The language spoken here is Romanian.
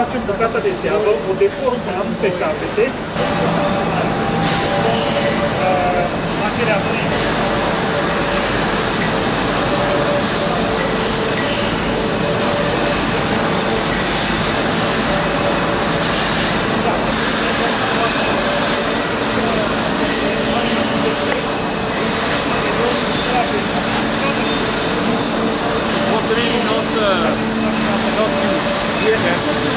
facem bucata de țeavă, o deformăm pe capete. Uh, Machereatorii What's the meaning not? Yeah. Not